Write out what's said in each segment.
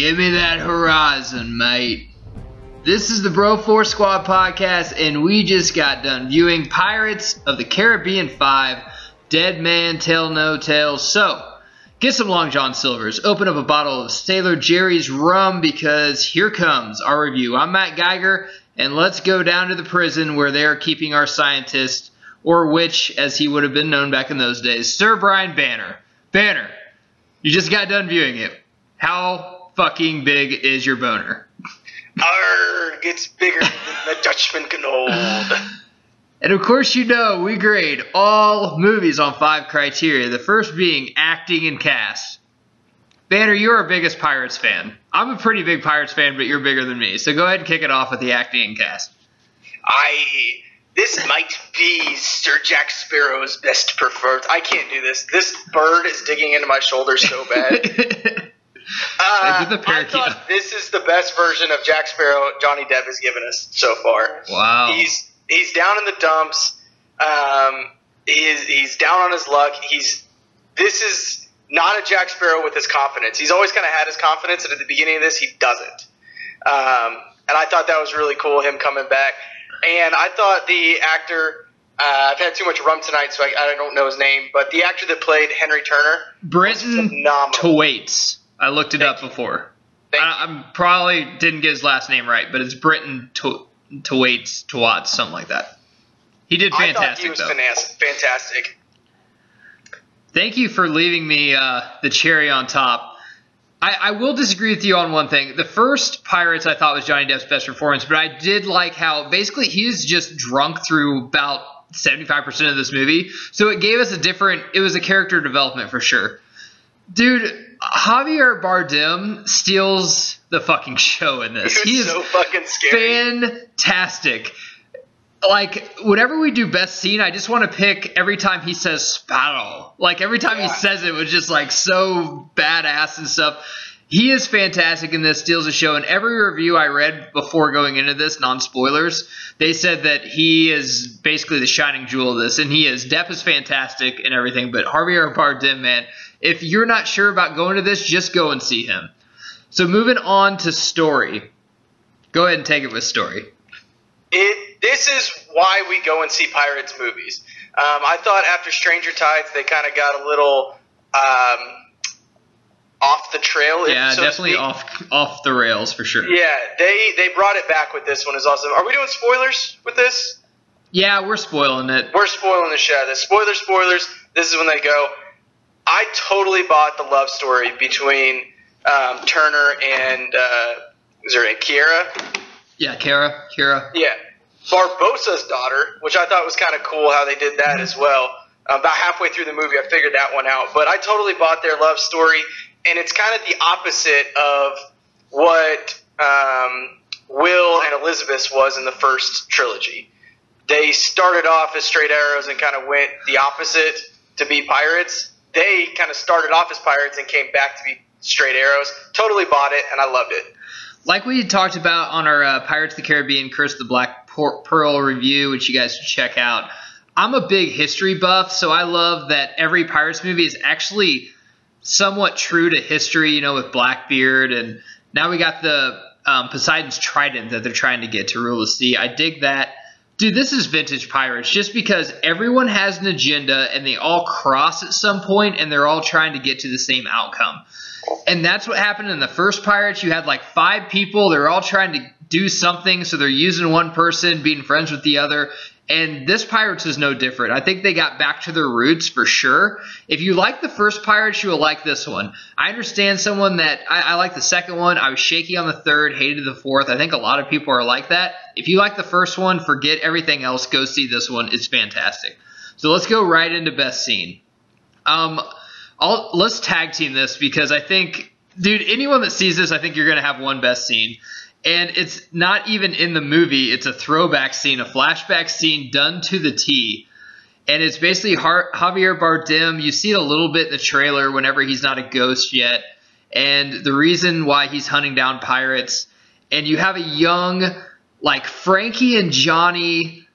Give me that horizon, mate. This is the Bro Force Squad podcast, and we just got done viewing Pirates of the Caribbean 5 Dead Men Tell No Tales. So, get some Long John Silvers, open up a bottle of Sailor Jerry's rum because here comes our review. I'm Matt Geiger, and let's go down to the prison where they are keeping our scientist, or witch as he would have been known back in those days, Sir Brian Banner. Banner, you just got done viewing it. How fucking big is your boner? Arr, gets bigger than the Dutchman can hold. And of course, you know we grade all movies on five criteria. The first being acting and cast. Banner, you're our biggest Pirates fan. I'm a pretty big Pirates fan, but you're bigger than me. So go ahead and kick it off with the acting and cast. I this might be Sir Jack Sparrow's best preferred. I can't do this. This bird is digging into my shoulder so bad. Uh, did the I thought this is the best version of Jack Sparrow Johnny Depp has given us so far. wow. He's he's down in the dumps. Um, he's he's down on his luck. He's this is not a Jack Sparrow with his confidence. He's always kind of had his confidence, and at the beginning of this, he doesn't. Um, and I thought that was really cool, him coming back. And I thought the actor. Uh, I've had too much rum tonight, so I, I don't know his name. But the actor that played Henry Turner, Brenton phenomenal. I looked it up before. Thank I, I'm probably didn't get his last name right, but it's Brenton Tw- Twaits, Twats, something like that. He did I thought fantastic he was though. fantastic. fantastic. Thank you for leaving me uh, the cherry on top. I, I will disagree with you on one thing. The first Pirates I thought was Johnny Depp's best performance, but I did like how basically he is just drunk through about 75% of this movie. So it gave us a different, it was a character development for sure. Dude, Javier Bardem steals the fucking show in this. He He is so fucking scary. fantastic. Like whenever we do best scene, I just want to pick every time he says Sparrow. Like every time he Yeah. says it was just like so badass and stuff. He is fantastic in this, steals the show. And every review I read before going into this, non spoilers, they said that he is basically the shining jewel of this, and he is. Depp is fantastic and everything, but Javier Bardem, man, if you're not sure about going to this, just go and see him. So moving on to story. Go ahead and take it with story. It, this is why we go and see pirates movies. Um, I thought after Stranger Tides they kind of got a little um, off the trail. Yeah, so definitely off off the rails for sure. Yeah, they they brought it back with this one. Is awesome. Are we doing spoilers with this? Yeah, we're spoiling it. We're spoiling the shit out of this. Spoilers, spoilers. This is when they go. I totally bought the love story between um, Turner and uh, is there a Kiera? Yeah, Kara, Kira. Yeah, Barbossa's daughter, which I thought was kind of cool how they did that as well. About halfway through the movie, I figured that one out. But I totally bought their love story, and it's kind of the opposite of what um, Will and Elizabeth was in the first trilogy. They started off as straight arrows and kind of went the opposite to be pirates. They kind of started off as pirates and came back to be straight arrows. Totally bought it, and I loved it. Like we talked about on our uh, Pirates of the Caribbean Curse of the Black Pearl review, which you guys should check out. I'm a big history buff, so I love that every Pirates movie is actually somewhat true to history, you know, with Blackbeard, and now we got the um, Poseidon's Trident that they're trying to get to rule the sea. I dig that. Dude, this is vintage Pirates just because everyone has an agenda and they all cross at some point and they're all trying to get to the same outcome. And that's what happened in the first Pirates. You had like five people, they're all trying to do something, so they're using one person, being friends with the other. And this Pirates is no different. I think they got back to their roots for sure. If you like the first Pirates, you will like this one. I understand someone that I, I like the second one. I was shaky on the third, hated the fourth. I think a lot of people are like that. If you like the first one, forget everything else. Go see this one. It's fantastic. So let's go right into best scene. Um, I'll let's tag team this because I think, dude, anyone that sees this, I think you're gonna have one best scene. And it's not even in the movie, it's a throwback scene, a flashback scene done to the T. And it's basically Javier Bardem. You see it a little bit in the trailer whenever he's not a ghost yet. And the reason why he's hunting down pirates. And you have a young, like Frankie and Johnny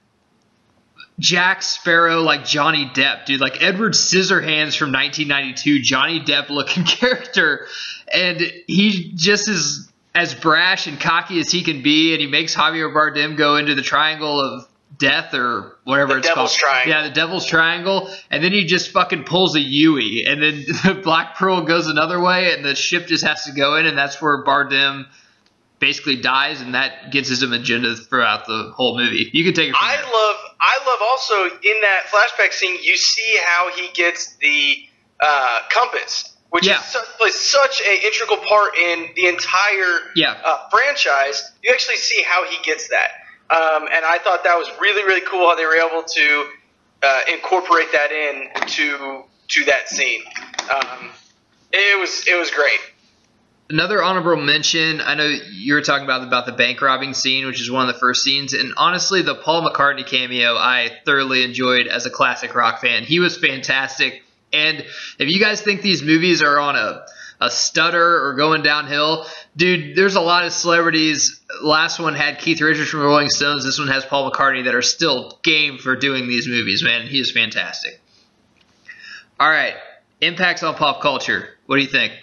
Jack Sparrow like Johnny Depp, dude, like Edward Scissorhands from 1992, Johnny Depp looking character, and he just is as brash and cocky as he can be, and he makes Javier Bardem go into the triangle of death or whatever The it's Devil's called. Triangle. Yeah, the Devil's Triangle, and then he just fucking pulls a Yui, and then the Black Pearl goes another way, and the ship just has to go in, and that's where Bardem basically dies, and that gets his agenda throughout the whole movie. You can take it from I there. love I love also in that flashback scene you see how he gets the uh, compass, which Yeah. is su- plays such an integral part in the entire Yeah. uh, franchise. You actually see how he gets that, um, and I thought that was really really cool how they were able to uh, incorporate that in to to that scene. Um, it was it was great. Another honorable mention. I know you were talking about about the bank robbing scene, which is one of the first scenes, and honestly, the Paul McCartney cameo I thoroughly enjoyed as a classic rock fan. He was fantastic. And if you guys think these movies are on a a stutter or going downhill, dude, there's a lot of celebrities. Last one had Keith Richards from Rolling Stones. This one has Paul McCartney that are still game for doing these movies. Man, he is fantastic. All right, impacts on pop culture. What do you think?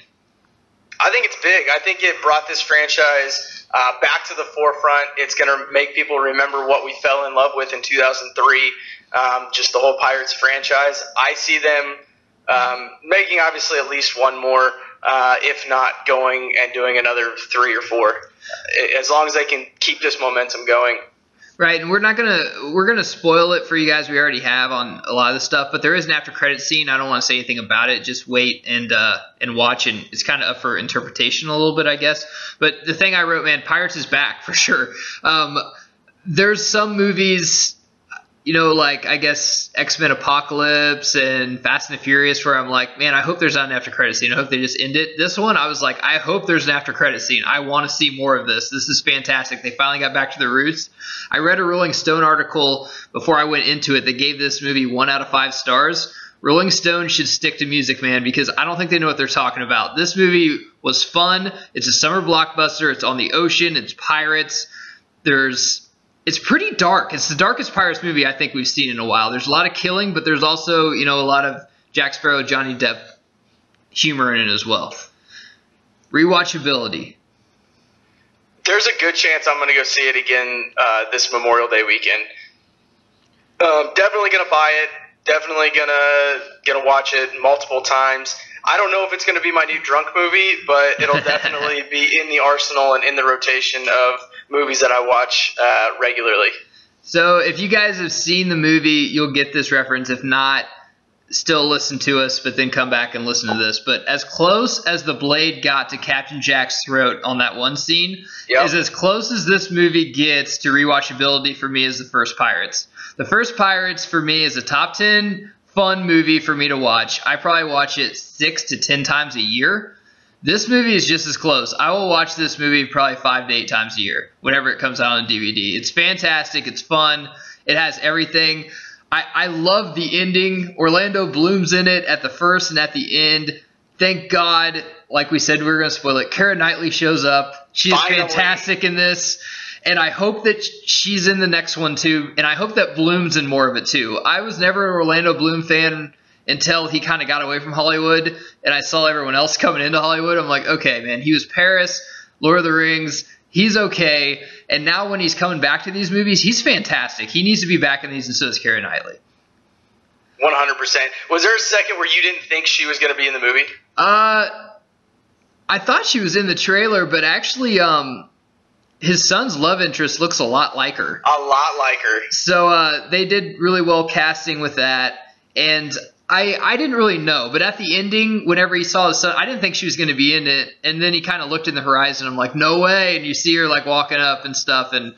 I think it's big. I think it brought this franchise uh, back to the forefront. It's going to make people remember what we fell in love with in 2003, um, just the whole Pirates franchise. I see them um, making obviously at least one more, uh, if not going and doing another three or four, as long as they can keep this momentum going. Right, and we're not gonna we're gonna spoil it for you guys. We already have on a lot of the stuff, but there is an after credit scene. I don't want to say anything about it. Just wait and uh, and watch, and it's kind of up for interpretation a little bit, I guess. But the thing I wrote, man, Pirates is back for sure. Um, there's some movies, you know, like I guess X Men Apocalypse and Fast and the Furious, where I'm like, man, I hope there's not an after credit scene. I hope they just end it. This one, I was like, I hope there's an after credit scene. I want to see more of this. This is fantastic. They finally got back to the roots. I read a Rolling Stone article before I went into it that gave this movie one out of five stars. Rolling Stone should stick to Music Man because I don't think they know what they're talking about. This movie was fun. It's a summer blockbuster. It's on the ocean. It's pirates. There's it's pretty dark. It's the darkest Pirates movie I think we've seen in a while. There's a lot of killing, but there's also, you know, a lot of Jack Sparrow, Johnny Depp humor in it as well. Rewatchability. There's a good chance I'm going to go see it again uh, this Memorial Day weekend. Um, definitely going to buy it. Definitely gonna gonna watch it multiple times. I don't know if it's going to be my new drunk movie, but it'll definitely be in the arsenal and in the rotation of movies that I watch uh, regularly. So if you guys have seen the movie, you'll get this reference. If not, still listen to us, but then come back and listen to this. But as close as the blade got to Captain Jack's throat on that one scene Yep. is as close as this movie gets to rewatchability for me as the first Pirates. The first Pirates for me is a top ten fun movie for me to watch. I probably watch it six to ten times a year. This movie is just as close. I will watch this movie probably five to eight times a year, whenever it comes out on DVD. It's fantastic. It's fun. It has everything. I, I love the ending. Orlando Bloom's in it at the first and at the end. Thank God, like we said, we were going to spoil it. Keira Knightley shows up. She's Finally. fantastic in this. And I hope that she's in the next one too. And I hope that Bloom's in more of it too. I was never an Orlando Bloom fan until he kind of got away from Hollywood and I saw everyone else coming into Hollywood. I'm like, okay, man, he was Paris, Lord of the Rings. He's okay. And now when he's coming back to these movies, he's fantastic. He needs to be back in these, and so is Keira Knightley. 100%. Was there a second where you didn't think she was going to be in the movie? Uh, I thought she was in the trailer, but actually, um, his son's love interest looks a lot like her. A lot like her. So uh, they did really well casting with that, and I I didn't really know, but at the ending, whenever he saw his son, I didn't think she was going to be in it, and then he kind of looked in the horizon. I'm like, no way, and you see her like walking up and stuff, and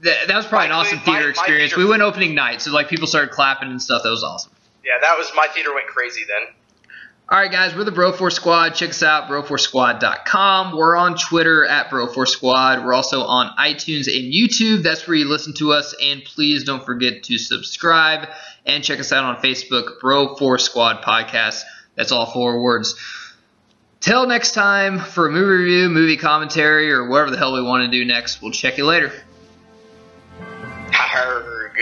that, that was probably an awesome my- theater my experience. theater- we went opening night, so like people started clapping and stuff. That was awesome. Yeah, that was my theater went crazy then. All right, guys, we're the Bro Force Squad. Check us out, broforcesquad.com. We're on Twitter at BroForceSquad. We're also on iTunes and YouTube. That's where you listen to us. And please don't forget to subscribe and check us out on Facebook, Bro Force Squad Podcast. That's all four words. Till next time for a movie review, movie commentary, or whatever the hell we want to do next, we'll check you later. Harg.